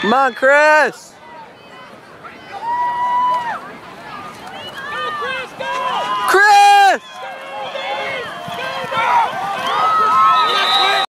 Come on, Chris!